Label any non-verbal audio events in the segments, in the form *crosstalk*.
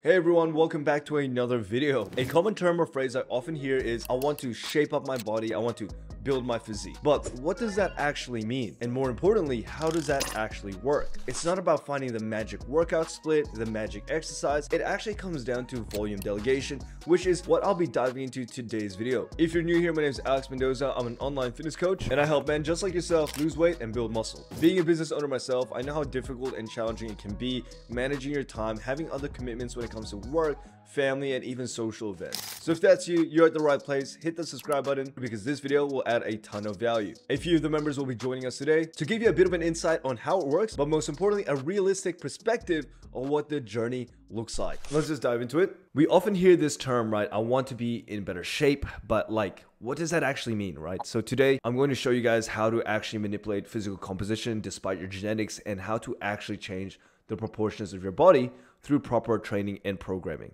Hey everyone, welcome back to another video. A common term or phrase I often hear is, I want to shape up my body, I want to build my physique. But what does that actually mean? And more importantly, how does that actually work? It's not about finding the magic workout split, the magic exercise. It actually comes down to volume delegation, which is what I'll be diving into today's video. If you're new here, my name is Alex Mendoza. I'm an online fitness coach and I help men just like yourself lose weight and build muscle. Being a business owner myself, I know how difficult and challenging it can be managing your time, having other commitments when it comes to work, family, and even social events. So if that's you, you're at the right place. Hit the subscribe button because this video will add a ton of value. A few of the members will be joining us today to give you a bit of an insight on how it works, but most importantly, a realistic perspective on what the journey looks like. Let's just dive into it. We often hear this term, right? I want to be in better shape, but like, what does that actually mean, right? So today I'm going to show you guys how to actually manipulate physical composition despite your genetics and how to actually change the proportions of your body through proper training and programming.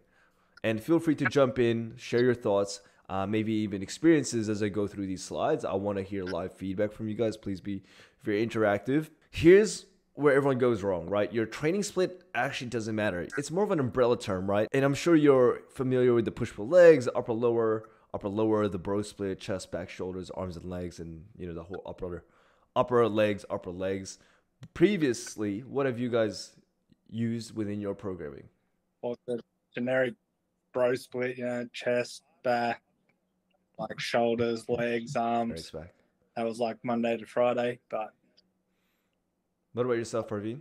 And feel free to jump in, share your thoughts, uh, maybe even experiences as I go through these slides. I want to hear live feedback from you guys. Please be very interactive. Here's where everyone goes wrong, right? Your training split actually doesn't matter. It's more of an umbrella term, right? And I'm sure you're familiar with the push pull legs, upper lower, upper lower, the bro split, chest, back, shoulders, arms and legs, and you know the whole upper upper legs, upper legs. Previously, what have you guys used within your programming? Well, the generic bro split, you know, chest, back, like shoulders, legs, arms. Respect. That was like Monday to Friday, but What about yourself, Parveen?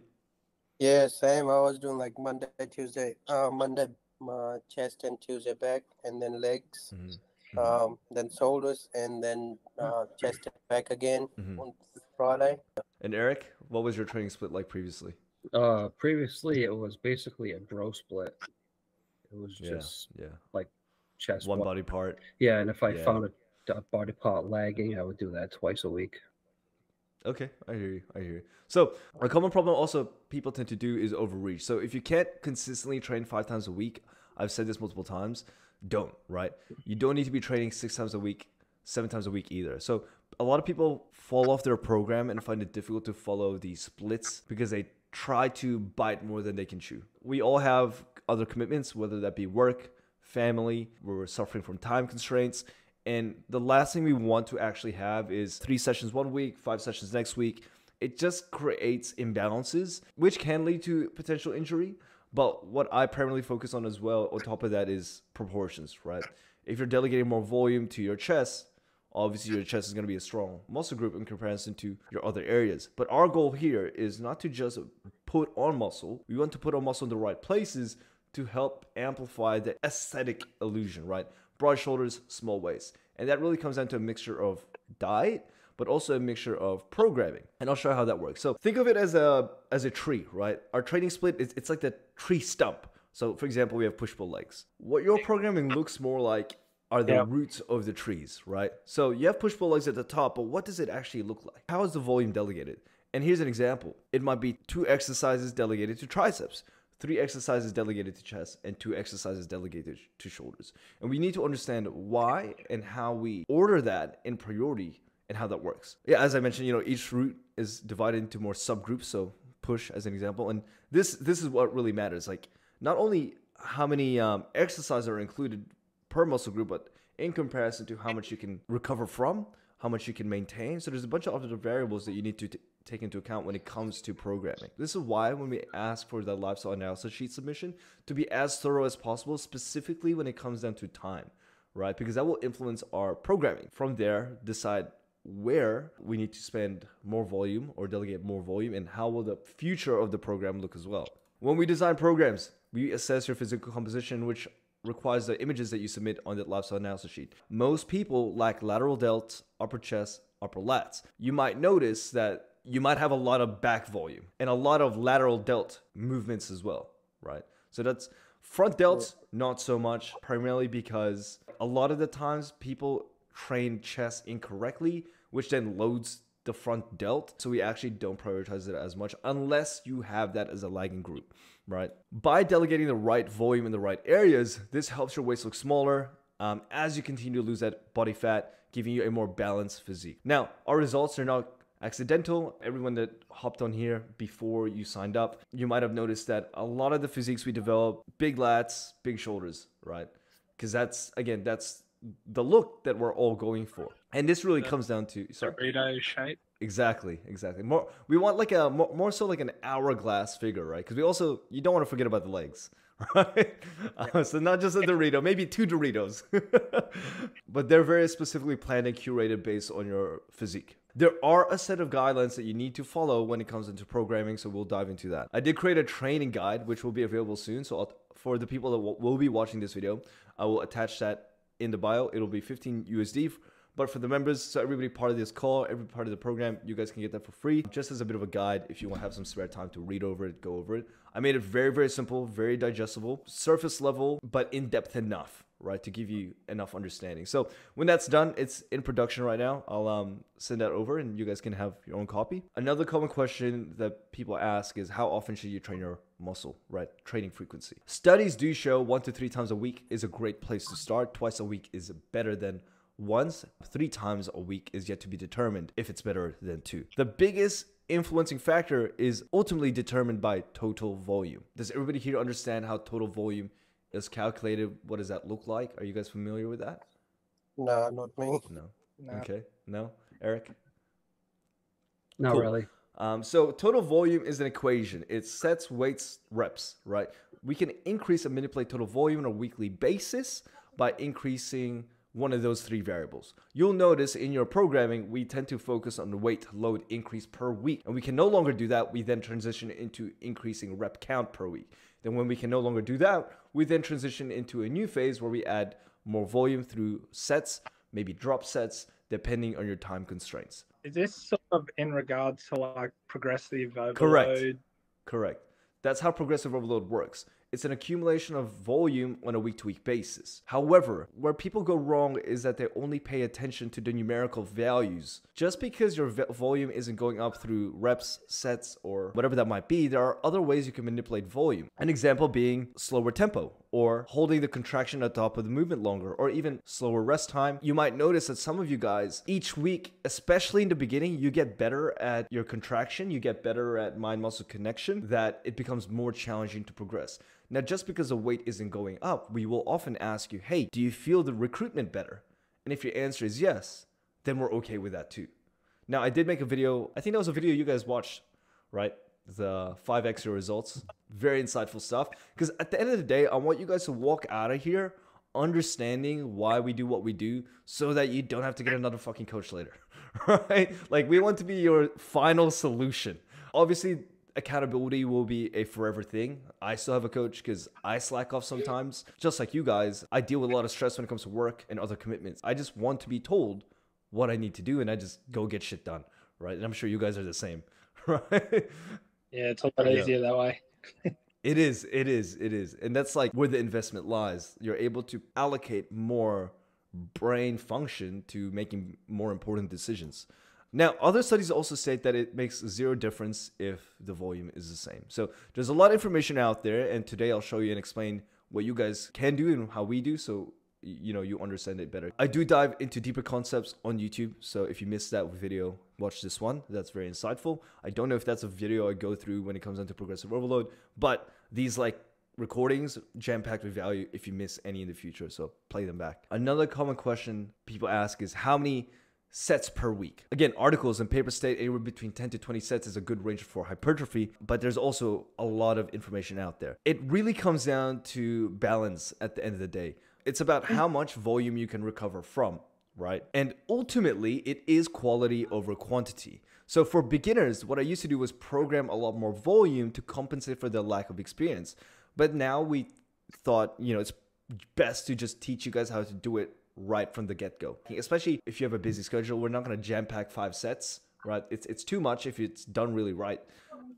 Yeah, same. I was doing like Monday, Tuesday, uh, Monday uh, chest and Tuesday back, and then legs, Mhm. um, then shoulders, and then uh, chest and back again Mhm. on Friday. And Eric, what was your training split like previously? Uh, previously it was basically a bro split. It was just yeah. Like chest. One body part. Yeah, and if I Yeah. found a, a body part lagging, I would do that twice a week. Okay, I hear you. I hear you. So a common problem also people tend to do is overreach. So if you can't consistently train five times a week, I've said this multiple times, don't, right? You don't need to be training six times a week, seven times a week either. So a lot of people fall off their program and find it difficult to follow these splits because they try to bite more than they can chew. We all have other commitments, whether that be work, family, we're suffering from time constraints. And the last thing we want to actually have is three sessions one week, five sessions next week. It just creates imbalances, which can lead to potential injury. But what I primarily focus on as well, on top of that, is proportions, right? If you're delegating more volume to your chest, obviously your chest is going to be a strong muscle group in comparison to your other areas. But our goal here is not to just put on muscle, we want to put on muscle in the right places to help amplify the aesthetic illusion, right? Broad shoulders, small waist. And that really comes down to a mixture of diet, but also a mixture of programming. And I'll show you how that works. So think of it as a as a tree, right? Our training split is it's like the tree stump. So for example, we have push pull legs. What your programming looks more like are the Yeah. roots of the trees, right? So you have push pull legs at the top, but what does it actually look like? How is the volume delegated? And here's an example. It might be two exercises delegated to triceps, three exercises delegated to chest, and two exercises delegated to shoulders. And we need to understand why and how we order that in priority and how that works. Yeah, as I mentioned, you know, each root is divided into more subgroups. So push as an example, and this this is what really matters. Like not only how many um, exercises are included per muscle group, but in comparison to how much you can recover from, how much you can maintain. So there's a bunch of other variables that you need to take into account when it comes to programming. This is why when we ask for the lifestyle analysis sheet submission to be as thorough as possible, specifically when it comes down to time, right? Because that will influence our programming. From there, decide where we need to spend more volume or delegate more volume and how will the future of the program look as well. When we design programs, we assess your physical composition, which requires the images that you submit on that lifestyle analysis sheet. Most people lack lateral delts, upper chest, upper lats. You might notice that you might have a lot of back volume and a lot of lateral delt movements as well, right? So that's front delts, not so much, primarily because a lot of the times people train chest incorrectly, which then loads the front delt. So we actually don't prioritize it as much unless you have that as a lagging group, right? By delegating the right volume in the right areas, this helps your waist look smaller um, as you continue to lose that body fat, giving you a more balanced physique. Now, our results are not accidental. Everyone that hopped on here before you signed up, you might have noticed that a lot of the physiques we develop, big lats, big shoulders, right? Because that's again, that's the look that we're all going for. And this really comes down to sorry. Dorito shape. Exactly, exactly. More, we want like a more, more so like an hourglass figure, right? Because we also you don't want to forget about the legs, *laughs* right? Uh, so not just a Dorito, maybe two Doritos, *laughs* but they're very specifically planned and curated based on your physique. There are a set of guidelines that you need to follow when it comes into programming, so we'll dive into that. I did create a training guide, which will be available soon. So I'll, for the people that will, will be watching this video, I will attach that in the bio. It'll be 15 USD. But for the members, so everybody part of this call, every part of the program, you guys can get that for free, just as a bit of a guide if you want to have some spare time to read over it, go over it. I made it very, very simple, very digestible, surface level, but in depth enough, right, to give you enough understanding. So when that's done, it's in production right now. I'll um, send that over, and you guys can have your own copy. Another common question that people ask is how often should you train your muscle, right? Training frequency. Studies do show one to three times a week is a great place to start. Twice a week is better than once, three times a week is yet to be determined if it's better than two. The biggest influencing factor is ultimately determined by total volume. Does everybody here understand how total volume is calculated? What does that look like? Are you guys familiar with that? No, not me. No. No. Okay. No. Eric? Not Cool. really. Um, so total volume is an equation. It sets weights, reps, right? We can increase and manipulate total volume on a weekly basis by increasing one of those three variables. You'll notice in your programming, we tend to focus on the weight load increase per week. And we can no longer do that. We then transition into increasing rep count per week. Then when we can no longer do that, we then transition into a new phase where we add more volume through sets, maybe drop sets, depending on your time constraints. Is this sort of in regards to like progressive overload? Correct. Correct. That's how progressive overload works. It's an accumulation of volume on a week to week basis. However, where people go wrong is that they only pay attention to the numerical values. Just because your volume isn't going up through reps, sets, or whatever that might be, there are other ways you can manipulate volume. An example being slower tempo, or holding the contraction at the top of the movement longer, or even slower rest time. You might notice that some of you guys, each week, especially in the beginning, you get better at your contraction, you get better at mind muscle connection, that it becomes more challenging to progress. Now, just because the weight isn't going up, we will often ask you, hey, do you feel the recruitment better? And if your answer is yes, then we're okay with that too. Now, I did make a video, I think that was a video you guys watched, right? The 5x your results. Very insightful stuff. Because at the end of the day, I want you guys to walk out of here understanding why we do what we do so that you don't have to get another fucking coach later. *laughs* Right? Like, we want to be your final solution. Obviously, accountability will be a forever thing. I still have a coach because I slack off sometimes. Just like you guys, I deal with a lot of stress when it comes to work and other commitments. I just want to be told what I need to do and I just go get shit done. Right. And I'm sure you guys are the same. *laughs* Right. Yeah, it's a lot easier that way. *laughs* It is, it is, it is. And that's like where the investment lies. You're able to allocate more brain function to making more important decisions. Now, other studies also state that it makes zero difference if the volume is the same. So there's a lot of information out there, and today I'll show you and explain what you guys can do and how we do so you know you understand it better. I do dive into deeper concepts on YouTube, so if you missed that video, watch this one. That's very insightful. I don't know if that's a video I go through when it comes into progressive overload, but these like recordings jam packed with value if you miss any in the future. So play them back. Another common question people ask is how many sets per week. Again, articles and papers state anywhere between 10 to 20 sets is a good range for hypertrophy, but there's also a lot of information out there. It really comes down to balance at the end of the day. It's about hmm. how much volume you can recover from, right? And ultimately, it is quality over quantity. So for beginners, what I used to do was program a lot more volume to compensate for the lack of experience. But now we thought, you know, it's best to just teach you guys how to do it right from the get-go. Especially if you have a busy schedule, we're not going to jam pack 5 sets, right? It's it's too much if it's done really right.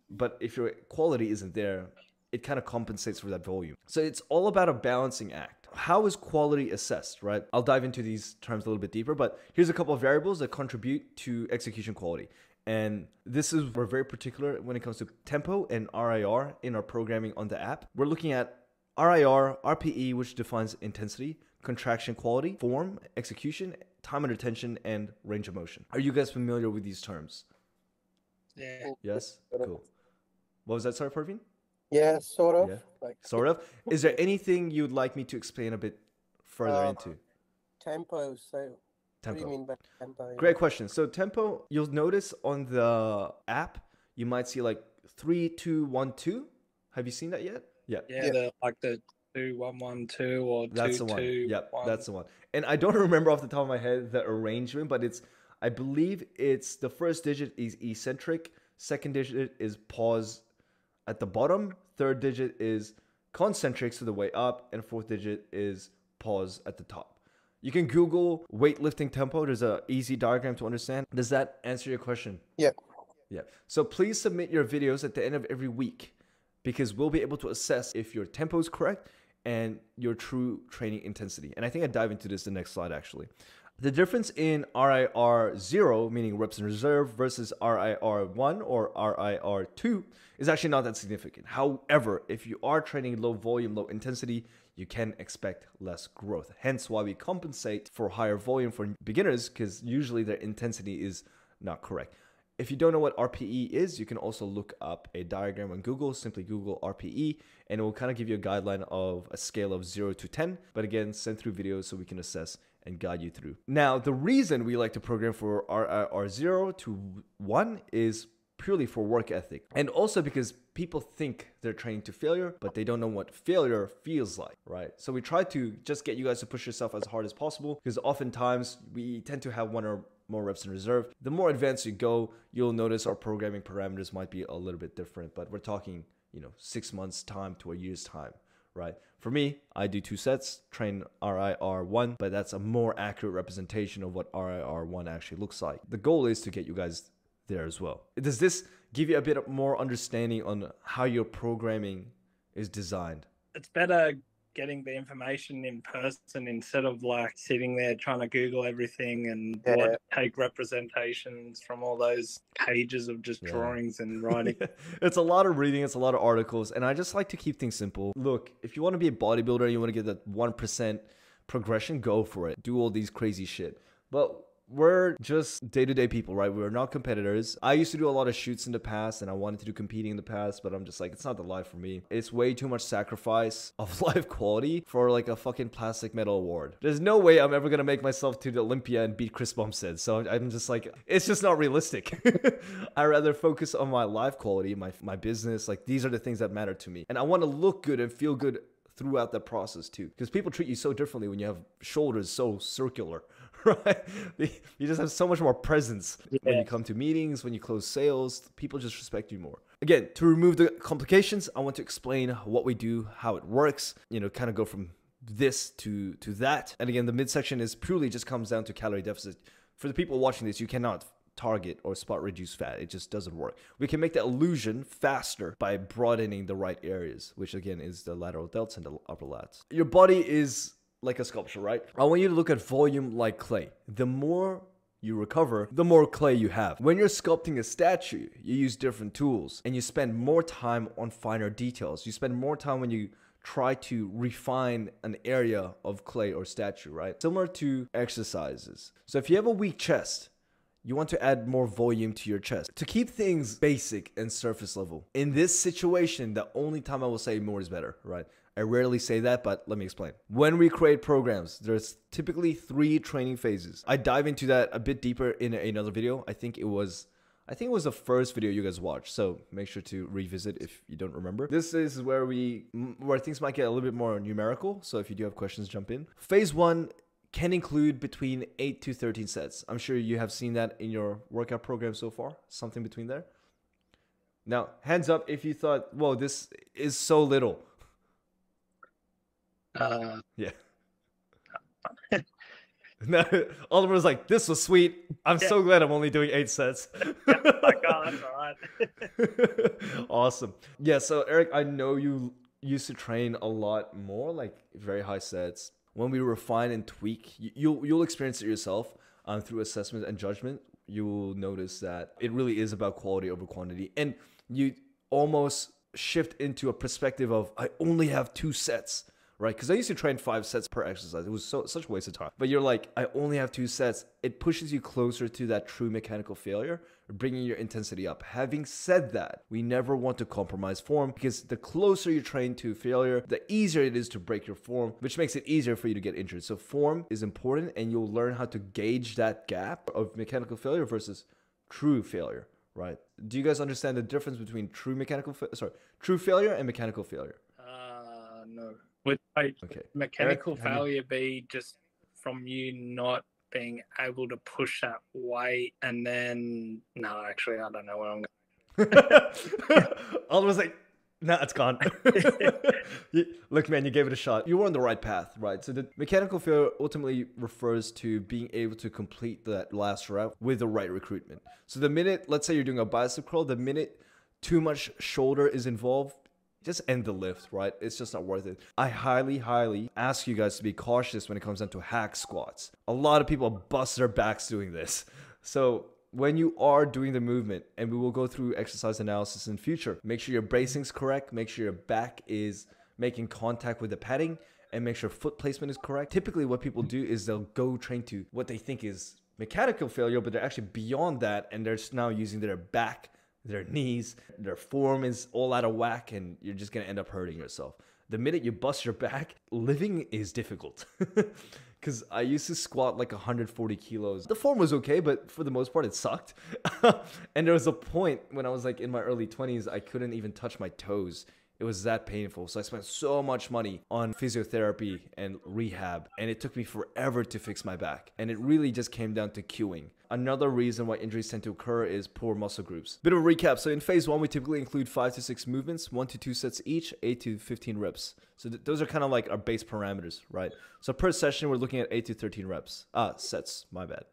But if your quality isn't there, it kind of compensates for that volume. So it's all about a balancing act. How is quality assessed, right? I'll dive into these terms a little bit deeper, but here's a couple of variables that contribute to execution quality. And this is we're very particular when it comes to tempo and RIR in our programming on the app. We're looking at RIR, RPE, which defines intensity, contraction quality, form, execution, time under tension, and range of motion. Are you guys familiar with these terms? Yeah. Yes. Cool. What was that, sorry, Parveen? Yeah, sort of. Yeah. Like Sort of. *laughs* Is there anything you'd like me to explain a bit further Uh, into tempo. So tempo. what do you mean by tempo? Great question. So tempo, you'll notice on the app, you might see like three, two, one, two. Have you seen that yet? Yeah. Yeah, Yeah. the like the two one one two or That's two the one. two. yep, one. that's the one. And I don't *laughs* remember off the top of my head the arrangement, but it's I believe it's the first digit is eccentric, second digit is pause at the bottom, third digit is concentric to the way up, and fourth digit is pause at the top. You can Google weightlifting tempo. There's a easy diagram to understand. Does that answer your question? Yeah. Yeah. So please submit your videos at the end of every week because we'll be able to assess if your tempo is correct and your true training intensity. And I think I dive into this the next slide actually. The difference in RIR 0, meaning reps in reserve, versus RIR 1 or RIR 2 is actually not that significant. However, if you are training low volume, low intensity, you can expect less growth. Hence why we compensate for higher volume for beginners because usually their intensity is not correct. If you don't know what RPE is, you can also look up a diagram on Google. Simply Google RPE, and it will kind of give you a guideline of a scale of 0 to 10. But again, send through videos so we can assess and guide you through. Now, the reason we like to program for RIR uh, 0 to 1 is purely for work ethic. And also because people think they're training to failure, but they don't know what failure feels like, right? So we try to just get you guys to push yourself as hard as possible because oftentimes we tend to have one or more reps in reserve. The more advanced you go, you'll notice our programming parameters might be a little bit different, but we're talking, you know, six months time to a year's time, right? For me, I do two sets, train RIR1, but that's a more accurate representation of what RIR1 actually looks like. The goal is to get you guys there as well. Does this give you a bit more understanding on how your programming is designed? It's better getting the information in person instead of like sitting there trying to Google everything and Yeah. what, take representations from all those pages of just Yeah. drawings and *laughs* writing. it's a lot of reading, it's a lot of articles, and I just like to keep things simple. Look, if you want to be a bodybuilder, and you want to get that 1% progression, go for it. Do all these crazy shit. But we're just day to day people, right? We're not competitors. I used to do a lot of shoots in the past and I wanted to do competing in the past, but I'm just like, it's not the life for me. It's way too much sacrifice *laughs* of life quality for like a fucking plastic medal award. There's no way I'm ever gonna make myself to the Olympia and beat Chris Bumstead. So I'm just like, it's just not realistic. *laughs* I rather focus on my life quality, my my business. Like these are the things that matter to me, and I want to look good and feel good throughout that process too. Because people treat you so differently when you have shoulders so circular, *laughs* right? You just have so much more presence when you come to meetings, when you close sales. People just respect you more. Again, to remove the complications, I want to explain what we do, how it works. You know, kind of go from this to to that. And again, the midsection is purely just comes down to calorie deficit. For the people watching this, you cannot target or spot reduce fat. It just doesn't work. We can make the illusion faster by broadening the right areas, which again is the lateral delts and the upper lats. Your body is like a sculpture, right? I want you to look at volume like clay. The more you recover, the more clay you have. When you're sculpting a statue, you use different tools and you spend more time on finer details. You spend more time when you try to refine an area of clay or statue, right? Similar to exercises. So if you have a weak chest, you want to add more volume to your chest to keep things basic and surface level. In this situation, the only time I will say more is better, right? I rarely say that, but let me explain. When we create programs, there's typically three training phases. I dive into that a bit deeper in another video. I think it was I think it was the first video you guys watched, so make sure to revisit if you don't remember. This is where we where things might get a little bit more numerical. So if you do have questions, jump in. Phase one can include between eight to thirteen sets. I'm sure you have seen that in your workout program so far. Something between there. Now, hands up if you thought, "Whoa, this is so little." Uh, Yeah. *laughs* No, Oliver was like, "This was sweet. I'm so glad I'm only doing eight sets." *laughs* oh, that's *laughs* awesome. Yeah, so Eric, I know you used to train a lot more, like very high sets. When we refine and tweak, you, you'll you'll experience it yourself um, through assessment and judgment. You will notice that it really is about quality over quantity, and you almost shift into a perspective of I only have two sets, right? Because I used to train five sets per exercise. It was so such a waste of time. But you're like, I only have two sets. It pushes you closer to that true mechanical failure, bringing your intensity up. Having said that, we never want to compromise form because the closer you train to failure, the easier it is to break your form, which makes it easier for you to get injured. So form is important, and you'll learn how to gauge that gap of mechanical failure versus true failure. Right? Do you guys understand the difference between true mechanical, fa- sorry, true failure and mechanical failure? Would like Okay. mechanical Eric, have you- failure be just from you not being able to push that weight and then no, actually I don't know where I'm going. *laughs* I was like, no, it's gone. *laughs* Look, man, you gave it a shot. You were on the right path, right? So the mechanical failure ultimately refers to being able to complete that last route with the right recruitment. So the minute, let's say you're doing a bicep curl, the minute too much shoulder is involved, just end the lift, right? It's just not worth it. I highly, highly ask you guys to be cautious when it comes down to hack squats. A lot of people bust their backs doing this. So when you are doing the movement, and we will go through exercise analysis in future, make sure your bracing's correct, make sure your back is making contact with the padding, and make sure foot placement is correct. Typically, what people do is they'll go train to what they think is mechanical failure, but they're actually beyond that, and they're now using their back their knees, their form is all out of whack, and you're just gonna end up hurting yourself. The minute you bust your back, living is difficult. *laughs* Because I used to squat like 140 kilos. The form was okay, but for the most part, it sucked. *laughs* and there was a point when I was like in my early 20s, I couldn't even touch my toes. It was that painful. So I spent so much money on physiotherapy and rehab, and it took me forever to fix my back. And it really just came down to cueing. Another reason why injuries tend to occur is poor muscle groups. Bit of a recap. So in phase one, we typically include five to six movements, one to two sets each, eight to 15 reps. So th- those are kind of like our base parameters, right? So per session, we're looking at eight to 13 reps. Ah, sets, my bad.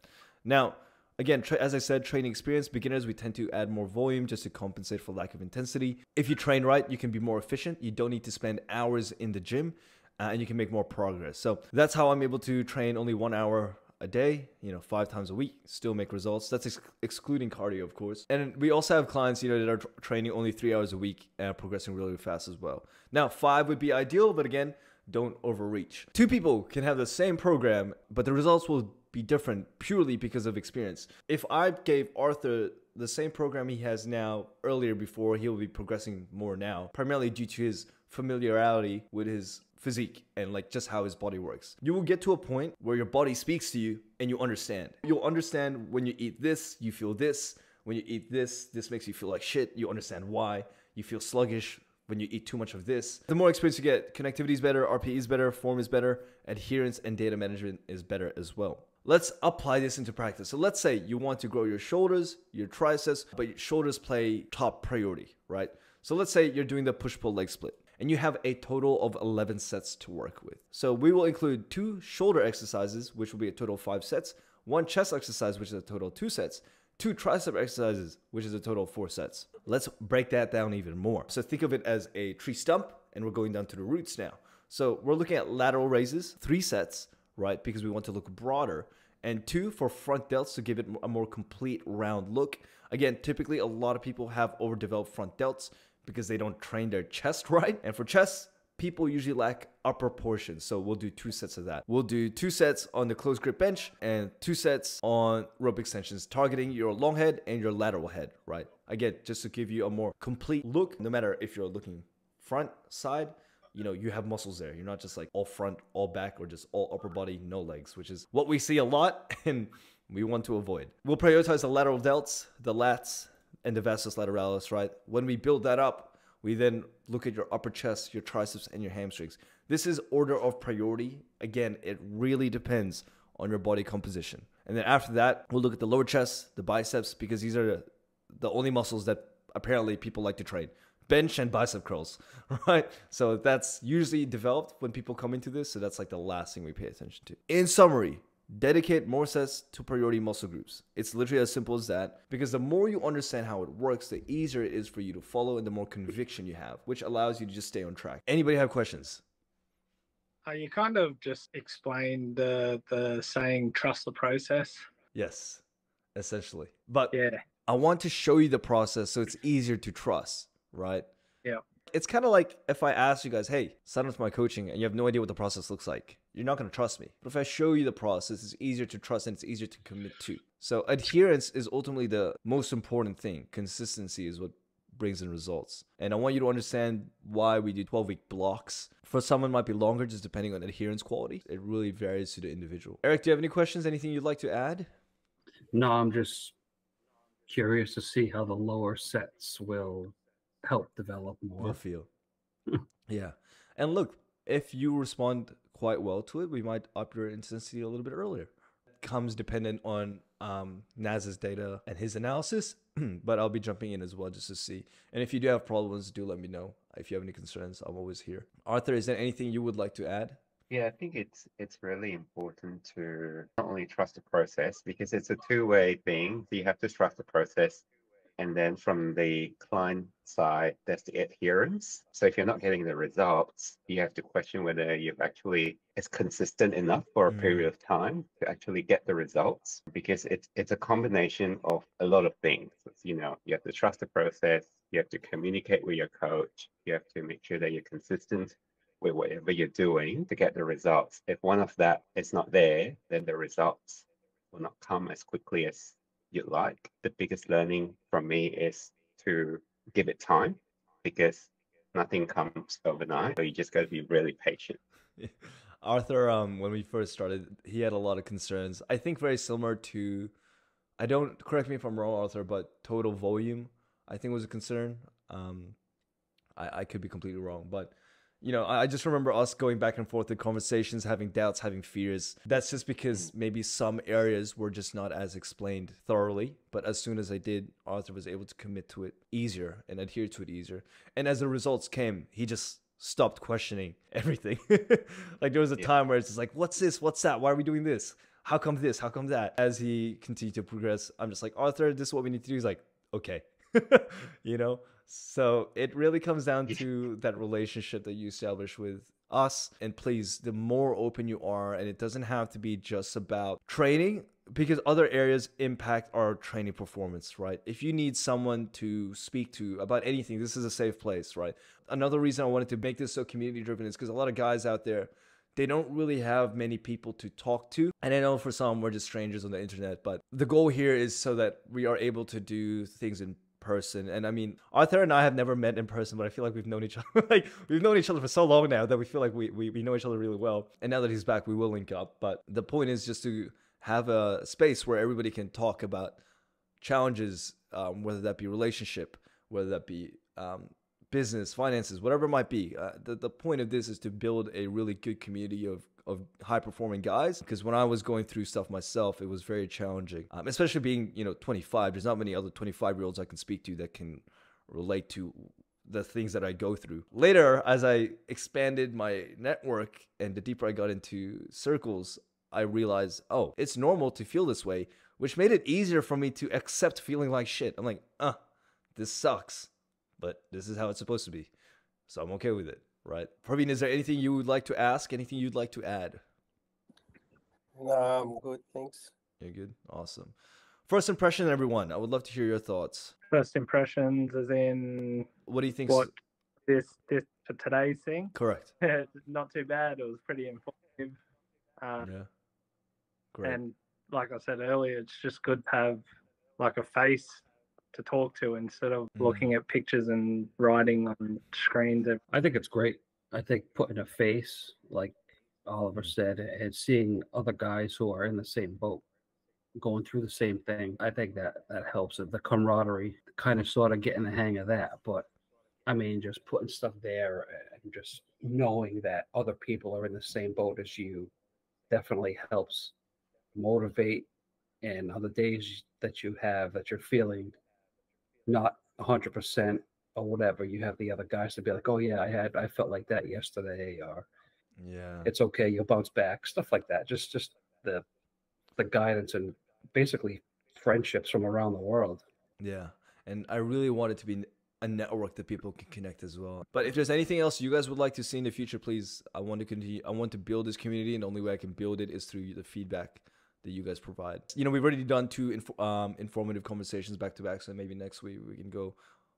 Now, Again, tra- as I said, training experience, beginners, we tend to add more volume just to compensate for lack of intensity. If you train right, you can be more efficient. You don't need to spend hours in the gym uh, and you can make more progress. So that's how I'm able to train only one hour a day, you know, five times a week, still make results. That's ex- excluding cardio, of course. And we also have clients, you know, that are tr- training only three hours a week and progressing really fast as well. Now, five would be ideal, but again, don't overreach. Two people can have the same program, but the results will be different purely because of experience. If I gave Arthur the same program he has now earlier before, he will be progressing more now, primarily due to his familiarity with his physique and like just how his body works. You will get to a point where your body speaks to you and you understand. You'll understand when you eat this, you feel this. When you eat this, this makes you feel like shit. You understand why. You feel sluggish when you eat too much of this. The more experience you get, connectivity is better, RPE is better, form is better, adherence and data management is better as well. Let's apply this into practice. So let's say you want to grow your shoulders, your triceps, but your shoulders play top priority, right? So let's say you're doing the push pull leg split and you have a total of 11 sets to work with. So we will include two shoulder exercises, which will be a total of five sets, one chest exercise, which is a total of two sets, two tricep exercises, which is a total of four sets. Let's break that down even more. So think of it as a tree stump, and we're going down to the roots now. So we're looking at lateral raises, three sets, right? Because we want to look broader. And two for front delts to give it a more complete round look. Again, typically a lot of people have overdeveloped front delts because they don't train their chest *laughs* right. And for chest, people usually lack upper portions. So we'll do two sets of that. We'll do two sets on the close grip bench and two sets on rope extensions, targeting your long head and your lateral head, right? Again, just to give you a more complete look, no matter if you're looking front, side, you know, you have muscles there. You're not just like all front, all back, or just all upper body, no legs, which is what we see a lot *laughs* and we want to avoid. We'll prioritize the lateral delts, the lats, and the vastus lateralis, right? When we build that up, we then look at your upper chest, your triceps, and your hamstrings. This is order of priority. Again, it really depends on your body composition. And then after that, we'll look at the lower chest, the biceps, because these are the, only muscles that apparently people like to train bench and bicep curls, *laughs* right? So that's usually developed when people come into this. So that's like the last thing we pay attention to. In summary, dedicate more sets to priority muscle groups. It's literally as simple as that because the more you understand how it works, the easier it is for you to follow and the more conviction you have, which allows you to just stay on track. Anybody have questions? Uh, you kind of just explained the the saying trust the process. Yes, essentially. But Yeah. I want to show you the process so it's easier to trust, right? Yeah. It's kind of like if I ask you guys, hey, sign up for my coaching and you have no idea what the process looks like, you're not going to trust me. But if I show you the process, it's easier to trust and it's easier to commit to. So adherence is ultimately the most important thing. Consistency is what brings in results. And I want you to understand why we do 12 week blocks. For someone it might be longer just depending on adherence quality. It really varies to the individual. Eric, do you have any questions? Anything you'd like to add? No, I'm just curious to see how the lower sets will help develop more. Will feel. *laughs* yeah. And look, if you respond quite well to it, we might up your intensity a little bit earlier. Comes dependent on um, Naz's data and his analysis, *clears throat* but I'll be jumping in as well just to see. And if you do have problems, do let me know. If you have any concerns, I'm always here. Arthur, is there anything you would like to add? Yeah, I think it's it's really important to not only trust the process because it's a two-way thing. So you have to trust the process, and then from the client side, there's the adherence. So if you're not getting the results, you have to question whether you've actually it's consistent enough for a Mm. period of time to actually get the results because it's it's a combination of a lot of things. It's, you know, you have to trust the process, you have to communicate with your coach, you have to make sure that you're consistent with whatever you're doing to get the results. If one of that is not there, then the results will not come as quickly as you'd like. The biggest learning from me is to give it time because nothing comes overnight. So you just got to be really patient. *laughs* Arthur, um, when we first started, he had a lot of concerns. I think very similar to, I don't correct me if I'm wrong, Arthur, but total volume, I think was a concern. Um, I, I could be completely wrong, but you know, I just remember us going back and forth in conversations, having doubts, having fears. That's just because maybe some areas were just not as explained thoroughly. But as soon as I did, Arthur was able to commit to it easier and adhere to it easier. And as the results came, he just stopped questioning *laughs* everything. *laughs* like there was a Yeah. time where it's just like, what's this? What's that? Why are we doing this? How come this? How come that? As he continued to progress, I'm just like, Arthur, this is what we need to do. He's like, okay. *laughs* you know? So it really comes down to that relationship that you establish with us. And please, the more open you are, and it doesn't have to be just about training because other areas impact our training performance, right? If you need someone to speak to about anything, this is a safe place, right? Another reason I wanted to make this so community driven is because a lot of guys out there, they don't really have many people to talk to. And I know for some, we're just strangers on the internet, but the goal here is so that we are able to do things in person. And I mean, Arthur and I have never met in person, but I feel like we've known each *laughs* other. like we've known each other for so long now that we feel like we, we, we know each other really well. And now that he's back, we will link up. But the point is just to have a space where everybody can talk about challenges, um, whether that be relationship, whether that be um, business, finances, whatever it might be. Uh, the, the point of this is to build a really good community of, of high performing guys. Because when I was going through stuff myself, it was very challenging, um, especially being, you know, 25. There's not many other 25 year olds I can speak to that can relate to the things that I go through. Later, as I expanded my network and the deeper I got into circles, I realized, oh, it's normal to feel this way, which made it easier for me to accept feeling like shit. I'm like, uh, this sucks, but this is how it's supposed to be. So I'm okay with it, right? Praveen, is there anything you would like to ask? Anything you'd like to add? No, I'm good. Thanks. You're good. Awesome. First impression, everyone. I would love to hear your thoughts. First impressions, as in What do you think? what this this for today's thing. Correct. *laughs* Not too bad. It was pretty informative. Uh, Yeah. Great. and like I said earlier, it's just good to have like a face to talk to instead of Mm. looking at pictures and writing on screens. I think it's great. I think putting a face, like Oliver said, and seeing other guys who are in the same boat, going through the same thing, I think that that helps. it. The camaraderie, kind of sort of getting the hang of that. But I mean, just putting stuff there and just knowing that other people are in the same boat as you definitely helps motivate. And on the days that you have that you're feeling not 100% or whatever, you have the other guys to be like, oh yeah, I had, I felt like that yesterday, or yeah. it's okay, you'll bounce back, stuff like that. Just, just the, the guidance and basically friendships from around the world. Yeah. And I really want it to be a network that people can connect as well. But if there's anything else you guys would like to see in the future, please, I want to continue. I want to build this community, and the only way I can build it is through the feedback that you guys provide. You know, we've already done two inf- um, informative conversations back to back, so maybe next week we can go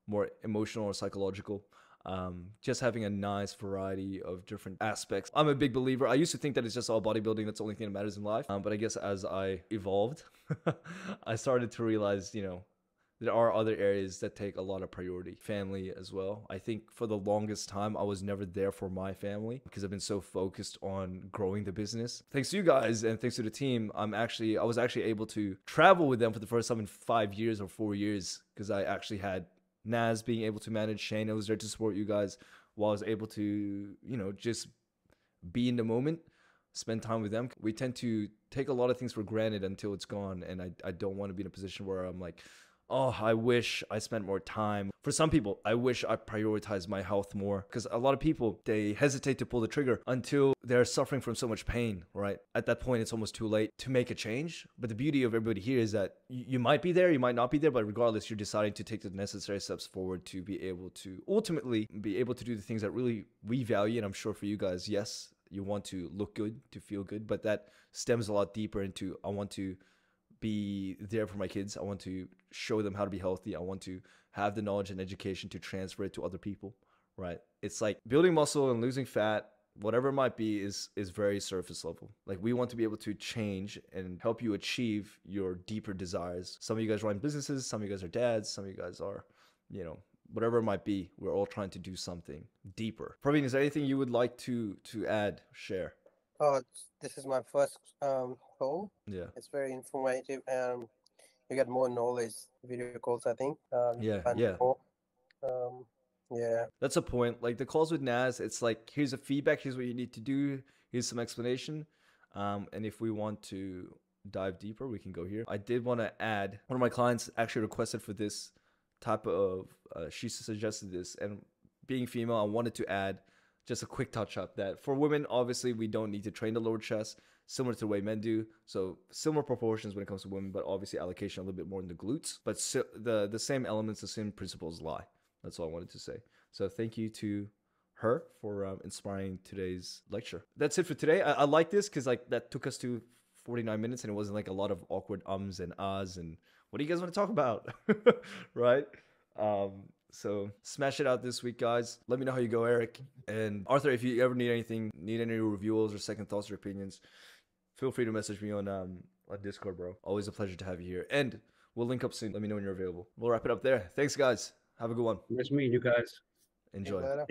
more emotional or psychological. Um, just having a nice variety of different aspects. I'm a big believer. I used to think that it's just all bodybuilding. That's the only thing that matters in life. Um, but I guess as I evolved, *laughs* I started to realize, you know, there are other areas that take a lot of priority. Family as well. I think for the longest time, I was never there for my family because I've been so focused on growing the business. Thanks to you guys and thanks to the team, I'm actually, I was actually able to travel with them for the first time in five years or four years because I actually had Naz being able to manage Shane. I was there to support you guys while I was able to, you know, just be in the moment, spend time with them. We tend to take a lot of things for granted until it's gone. And I, I don't want to be in a position where I'm like, oh, I wish I spent more time. For some people, I wish I prioritized my health more because a lot of people, they hesitate to pull the trigger until they're suffering from so much pain, right? At that point, it's almost too late to make a change. But the beauty of everybody here is that you might be there, you might not be there, but regardless, you're deciding to take the necessary steps forward to be able to ultimately be able to do the things that really we value. And I'm sure for you guys, yes, you want to look good, to feel good, but that stems a lot deeper into I want to be there for my kids. I want to show them how to be healthy. I want to have the knowledge and education to transfer it to other people, right? It's like building muscle and losing fat, whatever it might be is is very surface level. Like we want to be able to change and help you achieve your deeper desires. Some of you guys run businesses, some of you guys are dads, some of you guys are, you know, whatever it might be. We're all trying to do something deeper. Praveen, is there anything you would like to to add, share? Oh, this is my first um call. Yeah. It's very informative and you get more knowledge video calls. I think. Um, Yeah, yeah. more. Um, yeah. That's a point. Like the calls with Naz, it's like here's a feedback, here's what you need to do, here's some explanation. Um, and if we want to dive deeper, we can go here. I did want to add one of my clients actually requested for this type of uh, she suggested this and being female, I wanted to add just a quick touch up that for women, obviously we don't need to train the lower chest similar to the way men do. So similar proportions when it comes to women, but obviously allocation a little bit more in the glutes. But so, the the same elements, the same principles lie. That's all I wanted to say. So thank you to her for um, inspiring today's lecture. That's it for today. I, I like this because like that took us to 49 minutes and it wasn't like a lot of awkward ums and ahs and what do you guys want to talk about, *laughs* right? Um, so smash it out this week, guys. Let me know how you go, Eric and Arthur. If you ever need anything, need any reviews or second thoughts or opinions, feel free to message me on um on Discord, bro. Always a pleasure to have you here, and we'll link up soon. Let me know when you're available. We'll wrap it up there. Thanks, guys. Have a good one. Nice meeting you guys. Enjoy. later.